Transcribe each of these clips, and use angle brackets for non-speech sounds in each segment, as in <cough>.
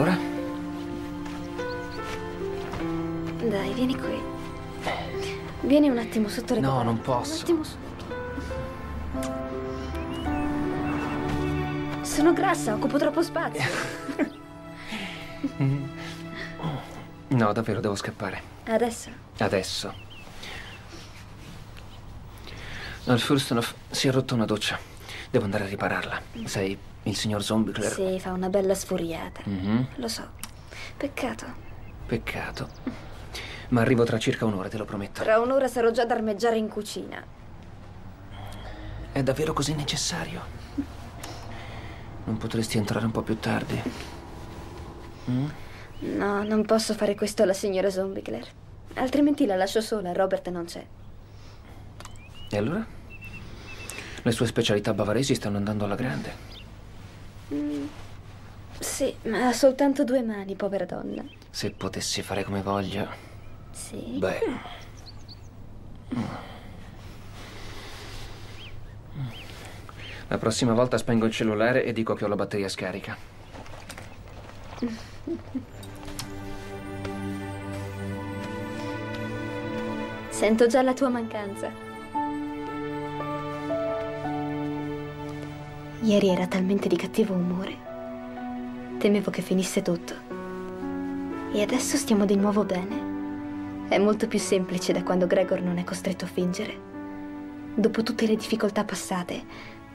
allora? Dai, vieni qui. Vieni un attimo sotto le No, non posso. Un attimo sotto. Sono grassa, occupo troppo spazio. <laughs> No, davvero, devo scappare. Adesso? Adesso. Al Furstenhof si è rotta una doccia. Devo andare a ripararla. Sei il signor Zombicler? Sì, fa una bella sfuriata. Mhm. Lo so. Peccato. Peccato. Ma arrivo tra circa un'ora, te lo prometto. Tra un'ora sarò già ad armeggiare in cucina. È davvero così necessario? Non potresti entrare un po' più tardi? Mm? No, non posso fare questo alla signora Zombicler. Altrimenti la lascio sola, Robert non c'è. E allora? Le sue specialità bavaresi stanno andando alla grande. Mm, sì, ma ha soltanto due mani, povera donna. Se potessi fare come voglio. Sì? Beh. La prossima volta spengo il cellulare e dico che ho la batteria scarica. Sento già la tua mancanza. Ieri era talmente di cattivo umore. Temevo che finisse tutto. E adesso stiamo di nuovo bene. È molto più semplice da quando Gregor non è costretto a fingere. Dopo tutte le difficoltà passate,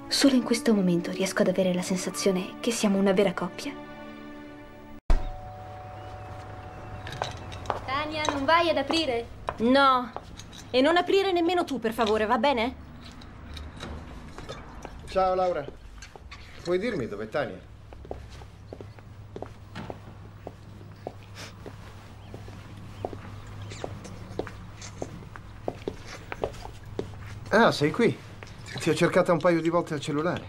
solo in questo momento riesco ad avere la sensazione che siamo una vera coppia. Tania, non vai ad aprire? No. E non aprire nemmeno tu, per favore, va bene? Ciao Laura. Puoi dirmi dov'è Tania? Ah, sei qui. Ti ho cercata un paio di volte al cellulare.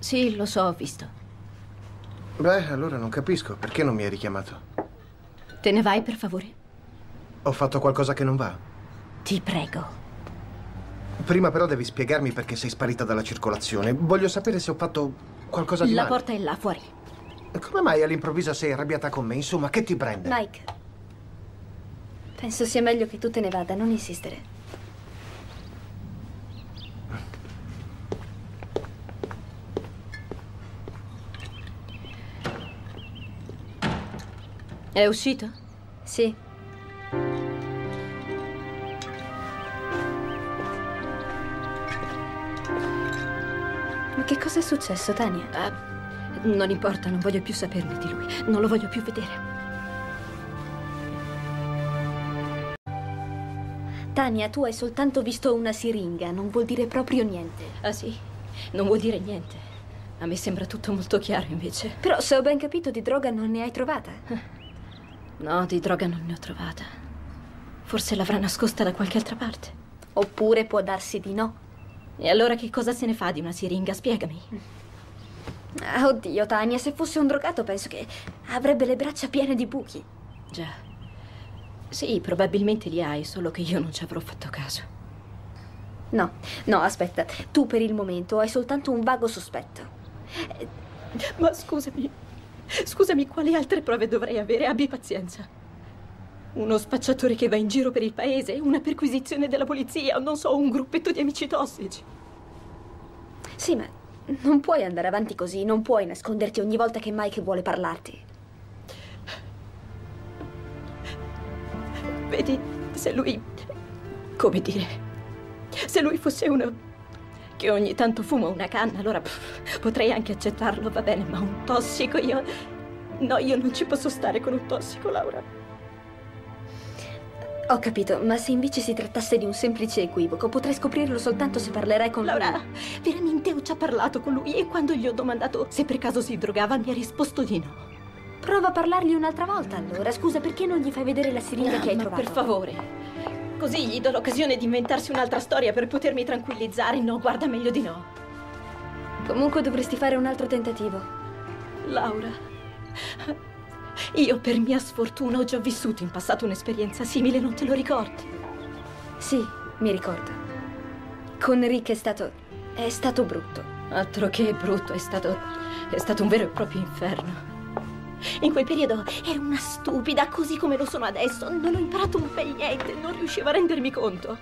Sì, lo so, ho visto. Beh, allora non capisco. Perché non mi hai richiamato? Te ne vai, per favore? Ho fatto qualcosa che non va. Ti prego. Prima però devi spiegarmi perché sei sparita dalla circolazione. Voglio sapere se ho fatto qualcosa di La male. porta è là, fuori. Come mai all'improvviso sei arrabbiata con me? Insomma, che ti prende? Mike, penso sia meglio che tu te ne vada, non insistere. È uscito? Sì. Successo, Tania? Ah, non importa, non voglio più saperne di lui. Non lo voglio più vedere. Tania, tu hai soltanto visto una siringa, non vuol dire proprio niente. Ah sì? Non vuol dire niente. A me sembra tutto molto chiaro, invece. Però se ho ben capito di droga non ne hai trovata. <laughs> No, di droga non ne ho trovata. Forse l'avrà nascosta da qualche altra parte. Oppure può darsi di no. E allora che cosa se ne fa di una siringa? Spiegami. Ah, oddio, Tania, se fosse un drogato penso che avrebbe le braccia piene di buchi. Già. Sì, probabilmente li hai, solo che io non ci avrò fatto caso. No, no, aspetta. Tu per il momento hai soltanto un vago sospetto. Ma scusami. Scusami, quali altre prove dovrei avere? Abbi pazienza. Uno spacciatore che va in giro per il paese, una perquisizione della polizia, non so, un gruppetto di amici tossici. Sì, ma non puoi andare avanti così, non puoi nasconderti ogni volta che Mike vuole parlarti. Vedi, se lui... come dire... Se lui fosse uno che ogni tanto fuma una canna, allora pff, potrei anche accettarlo, va bene, ma un tossico io... No, io non ci posso stare con un tossico, Laura. Ho capito, ma se invece si trattasse di un semplice equivoco, potrei scoprirlo soltanto se parlerai con Laura, lui. veramente ho già parlato con lui e quando gli ho domandato se per caso si drogava mi ha risposto di no. Prova a parlargli un'altra volta, allora. Scusa, perché non gli fai vedere la siringa che hai trovato? per favore. Così gli do l'occasione di inventarsi un'altra storia per potermi tranquillizzare. No, guarda, meglio di no. Comunque dovresti fare un altro tentativo. Laura, io per mia sfortuna ho già vissuto in passato un'esperienza simile, non te lo ricordi? Sì, mi ricordo. Con Rick è stato... è stato brutto. Altro che brutto, è stato... è stato un vero e proprio inferno. In quel periodo ero una stupida, così come lo sono adesso. Non ho imparato un bel niente, non riuscivo a rendermi conto.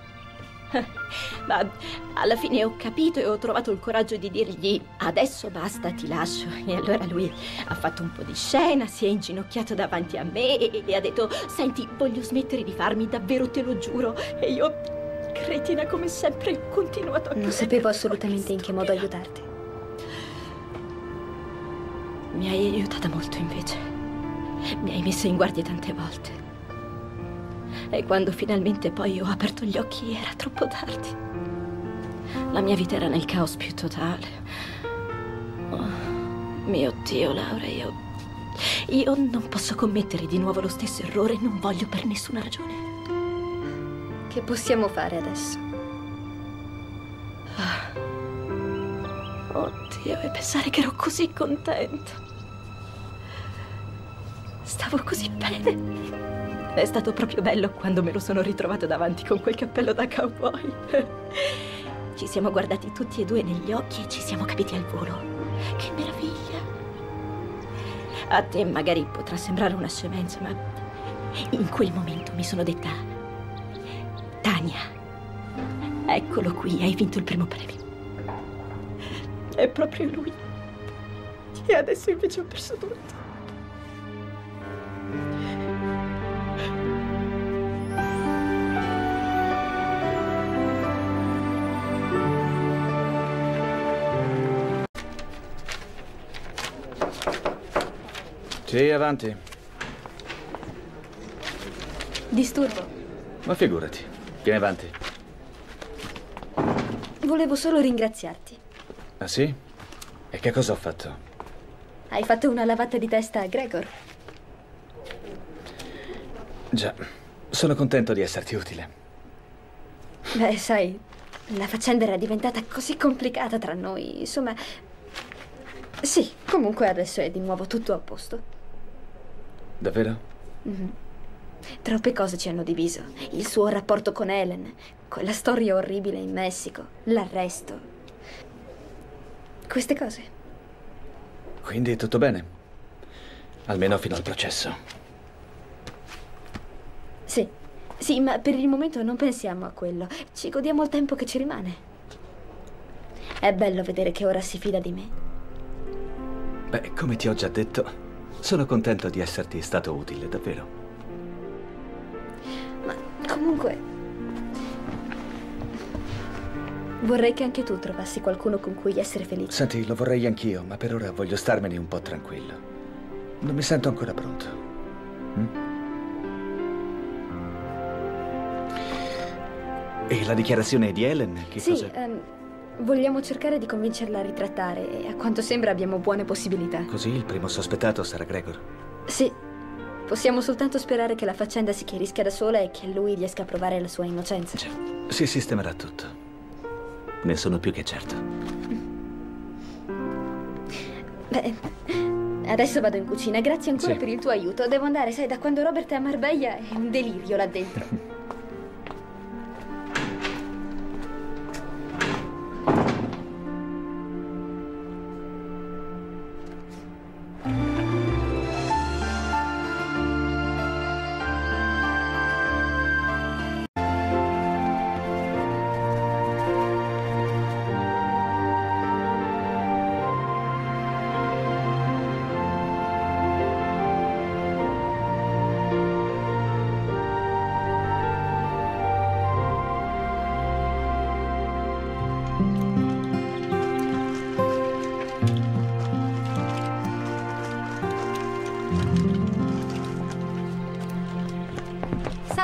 <laughs> Ma alla fine ho capito e ho trovato il coraggio di dirgli adesso basta, ti lascio. E allora lui ha fatto un po' di scena, si è inginocchiato davanti a me e ha detto senti, voglio smettere di farmi, davvero te lo giuro. E io, cretina come sempre, ho continuato a Non sapevo assolutamente in che modo aiutarti. Mi hai aiutata molto invece. Mi hai messo in guardia tante volte. E quando finalmente poi ho aperto gli occhi era troppo tardi. La mia vita era nel caos più totale. Oh, mio Dio, Laura, io... Io non posso commettere di nuovo lo stesso errore, non voglio per nessuna ragione. Che possiamo fare adesso? Oddio, e pensare che ero così contenta. Stavo così bene. È stato proprio bello quando me lo sono ritrovato davanti con quel cappello da cowboy. <laughs> Ci siamo guardati tutti e due negli occhi e ci siamo capiti al volo. Che meraviglia! A te magari potrà sembrare una scemenza, ma in quel momento mi sono detta... Tania, eccolo qui, hai vinto il primo premio. È proprio lui. E adesso invece ho perso tutto. Sì, avanti. Disturbo. Ma figurati. Vieni avanti. Volevo solo ringraziarti. Ah sì? E che cosa ho fatto? Hai fatto una lavata di testa a Gregor. Già, sono contento di esserti utile. Beh, sai, la faccenda era diventata così complicata tra noi. Insomma, sì, comunque adesso è di nuovo tutto a posto. Davvero? Mm-hmm. Troppe cose ci hanno diviso. Il suo rapporto con Helen, quella storia orribile in Messico, l'arresto. Queste cose. Quindi tutto bene? Almeno fino al processo. Sì, sì, ma per il momento non pensiamo a quello. Ci godiamo il tempo che ci rimane. È bello vedere che ora si fida di me. Beh, come ti ho già detto, sono contento di esserti stato utile, davvero. Ma comunque... Vorrei che anche tu trovassi qualcuno con cui essere felice. Senti, lo vorrei anch'io, ma per ora voglio starmene un po' tranquillo. Non mi sento ancora pronto. Mm? E la dichiarazione di Helen? Che sì, cosa... Um, Vogliamo cercare di convincerla a ritrattare e a quanto sembra abbiamo buone possibilità. Così il primo sospettato sarà Gregor? Sì. Possiamo soltanto sperare che la faccenda si chiarisca da sola e che lui riesca a provare la sua innocenza. Già, si sistemerà tutto. Ne sono più che certo. Beh, adesso vado in cucina. Grazie ancora sì. per il tuo aiuto. Devo andare, sai, da quando Robert è a Marbella è un delirio là dentro. <laughs>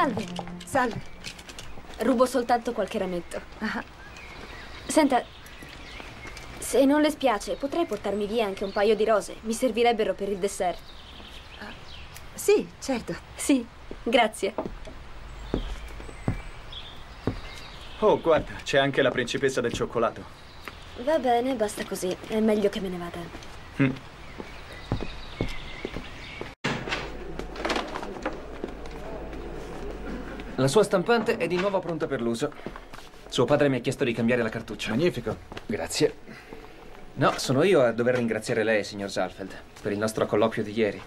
Salve. Salve. Rubo soltanto qualche rametto. Ah. Senta, se non le spiace, potrei portarmi via anche un paio di rose. Mi servirebbero per il dessert. Uh, sì, certo. Sì, grazie. Oh, guarda, c'è anche la principessa del cioccolato. Va bene, basta così. È meglio che me ne vada. Mm. La sua stampante è di nuovo pronta per l'uso. Suo padre mi ha chiesto di cambiare la cartuccia. Magnifico. Grazie. No, sono io a dover ringraziare lei, signor Zalfeld, per il nostro colloquio di ieri.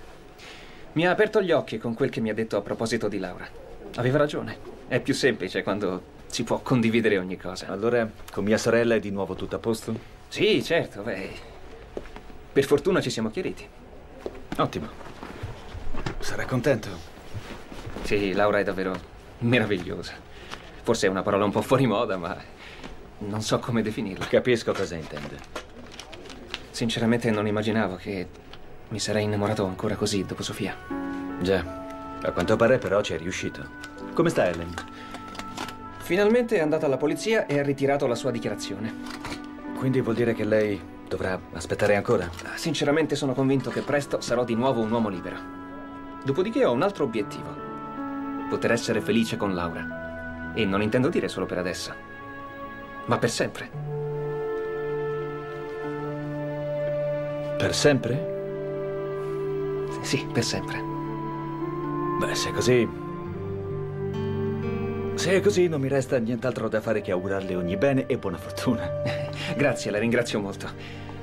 Mi ha aperto gli occhi con quel che mi ha detto a proposito di Laura. Aveva ragione. È più semplice quando si può condividere ogni cosa. Allora, con mia sorella è di nuovo tutto a posto? Sì, certo, beh. Per fortuna ci siamo chiariti. Ottimo. Sarà contento? Sì, Laura è davvero meravigliosa. Forse è una parola un po' fuori moda, ma non so come definirla. Capisco cosa intende. Sinceramente non immaginavo che mi sarei innamorato ancora così dopo Sofia. Già. A quanto pare però ci è riuscito. Come sta Ellen? Finalmente è andata alla polizia e ha ritirato la sua dichiarazione. Quindi vuol dire che lei dovrà aspettare ancora? Sinceramente sono convinto che presto sarò di nuovo un uomo libero. Dopodiché ho un altro obiettivo. Poter essere felice con Laura. E non intendo dire solo per adesso, ma per sempre. Per sempre? Sì, per sempre. Beh, se è così, se è così, non mi resta nient'altro da fare che augurarle ogni bene e buona fortuna. <laughs> Grazie, la ringrazio molto.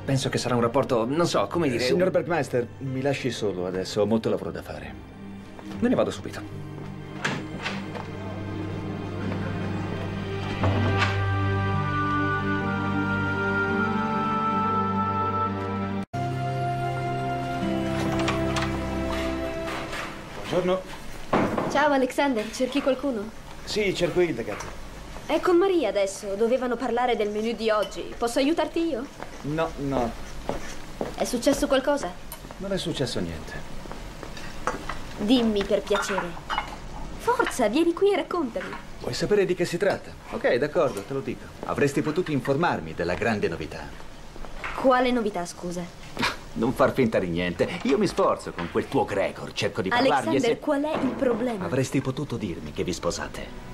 Penso che sarà un rapporto, non so, come dire... Signor Bergmeister, mi lasci solo adesso, ho molto lavoro da fare. Me ne vado subito. Buongiorno. Ciao Alexander, cerchi qualcuno? Sì, cerco Hildegard. È con Maria adesso. Dovevano parlare del menù di oggi. Posso aiutarti io? No, no. È successo qualcosa? Non è successo niente. Dimmi per piacere. Forza, vieni qui e raccontami. Vuoi sapere di che si tratta? Ok, d'accordo, te lo dico. Avresti potuto informarmi della grande novità. Quale novità, scusa? <laughs> Non far finta di niente. Io mi sforzo con quel tuo Gregor. Cerco di parlargli Alexander, se... qual è il problema? Avresti potuto dirmi che vi sposate.